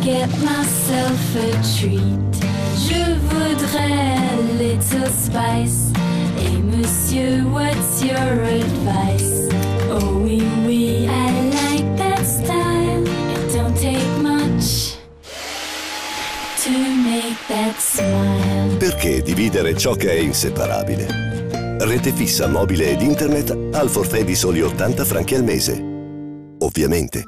get myself a treat. Je voudrais a little spice. Hey, monsieur, what's your advice? Oh, oui, oui, I like that style. It don't take much to make that smile. Perché dividere ciò che è inseparabile? Rete fissa, mobile ed internet al forfè di soli 80 franchi al mese. Ovviamente,